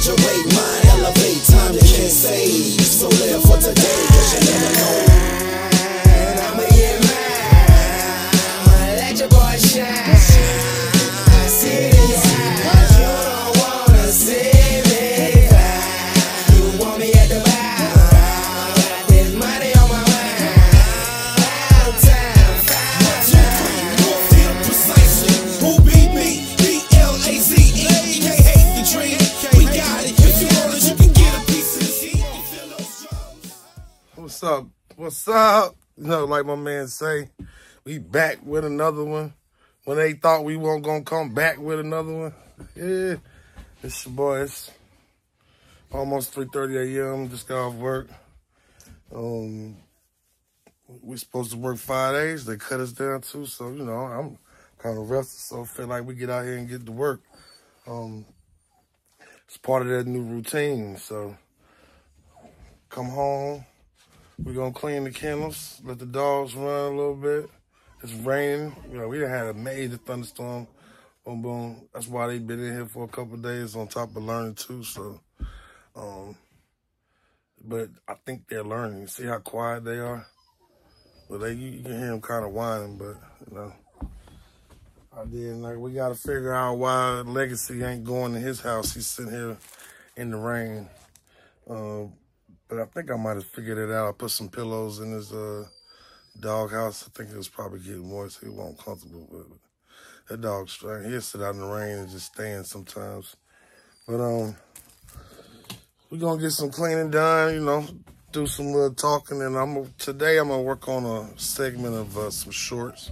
graduate, mind elevate, time you can't save. So live for today, cause you never know. I'ma get mine. Let your boy shine. See it in your What's up? What's up? You know, like my man say, we back with another one. When they thought we weren't gonna come back with another one. Yeah. It's your boy. It's almost 3.30 a.m. Just got off work. Um we supposed to work five days. They cut us down too. So, you know, I'm kind of rested. So I feel like we get out here and get to work. Um it's part of that new routine. So come home. We're gonna clean the kennels, let the dogs run a little bit. It's raining. You know, we had a major thunderstorm. Boom, boom. That's why they've been in here for a couple days on top of learning too. So, um, but I think they're learning. See how quiet they are? Well, they you can hear them kind of whining, but you know, I did like we got to figure out why Legacy ain't going to his house. He's sitting here in the rain. Um, but I think I might have figured it out. I put some pillows in his uh dog house. I think it was probably getting moist. He wasn't comfortable with it. That dog's strange. He'll sit out in the rain and just stand sometimes. But um we're gonna get some cleaning done, you know, do some little talking and I'm today I'm gonna work on a segment of uh, some shorts,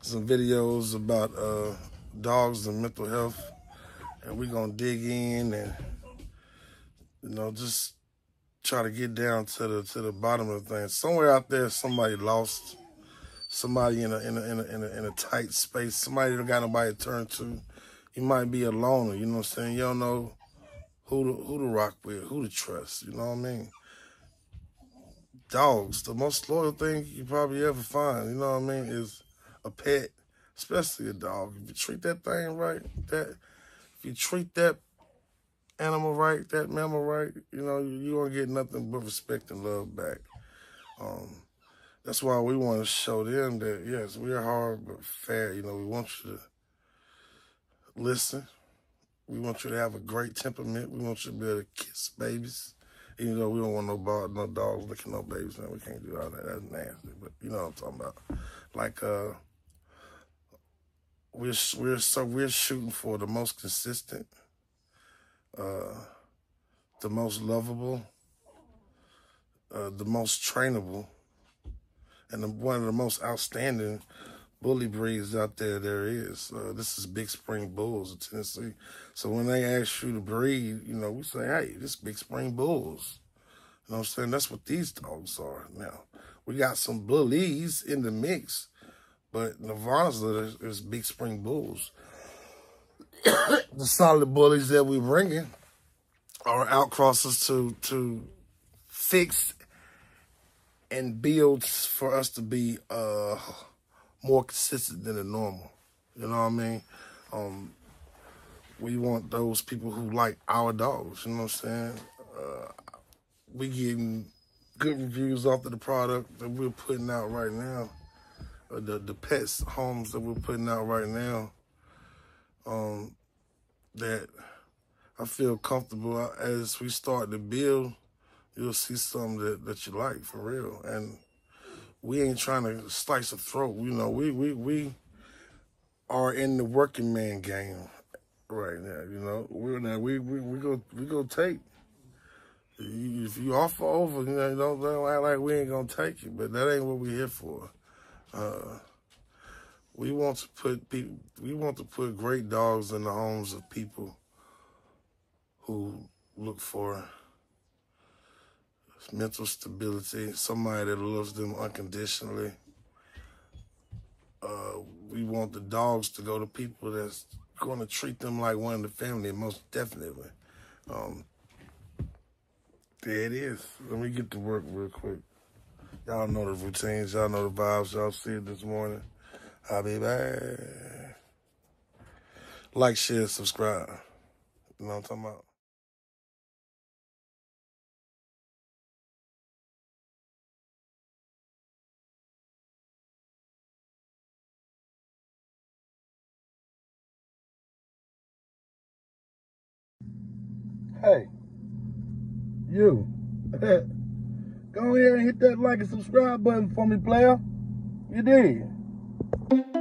some videos about uh dogs and mental health. And we're gonna dig in and you know, just try to get down to the to the bottom of things. Somewhere out there, somebody lost, somebody in a in a in a in a, in a tight space. Somebody that got nobody to turn to. You might be a loner. You know what I'm saying? You don't know who to who to rock with, who to trust. You know what I mean? Dogs, the most loyal thing you probably ever find. You know what I mean? Is a pet, especially a dog. If you treat that thing right, that if you treat that animal right, that mammal right, you know, you, won't get nothing but respect and love back. Um, that's why we want to show them that, yes, we're hard but fair. You know, we want you to listen. We want you to have a great temperament. We want you to be able to kiss babies. Even though we don't want no, bar, no dogs licking no babies, man. We can't do all that. That's nasty. But you know what I'm talking about. Like, uh, we're, we're, so we're shooting for the most consistent, uh, the most lovable, uh, the most trainable, and the, one of the most outstanding bully breeds out there there is. Uh, this is Big Spring Bulls of Tennessee. So when they ask you to breed, you know, we say, hey, this Big Spring Bulls. You know what I'm saying? That's what these dogs are now. We got some bullies in the mix, but Nirvana's is, is Big Spring Bulls. The solid bullies that we're bringing are outcrossers to to fix and build for us to be uh more consistent than the normal. You know what I mean? Um, we want those people who like our dogs. You know what I'm saying? Uh, we getting good reviews off of the product that we're putting out right now. The the pets homes that we're putting out right now. Um, that I feel comfortable as we start to build. You'll see something that, that you like for real, and we ain't trying to slice a throat. You know, we we we are in the working man game right now. You know, we're now we we we go we go take. If you offer over, you know, don't, don't act like we ain't gonna take it. But that ain't what we're here for. Uh, we want to put people. We want to put great dogs in the homes of people who look for mental stability, somebody that loves them unconditionally. Uh, we want the dogs to go to people that's going to treat them like one of the family, most definitely. Um, there it is. Let me get to work real quick. Y'all know the routines. Y'all know the vibes. Y'all see it this morning. I'll be back. Like, share, subscribe. You know what I'm talking about? Hey, you, go ahead and hit that like and subscribe button for me, player. You did. Thank you.